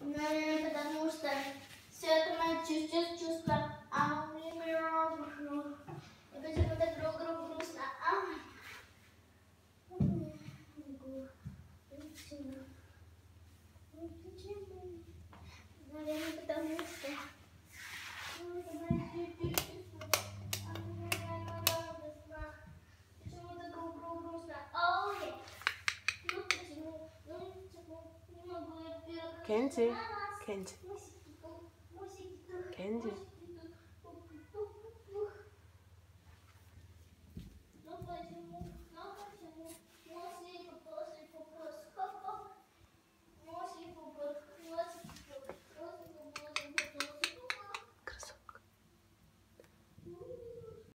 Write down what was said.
Наверное, потому что все это мое чувство Kennt sie? Kennt sie? Kennt sie?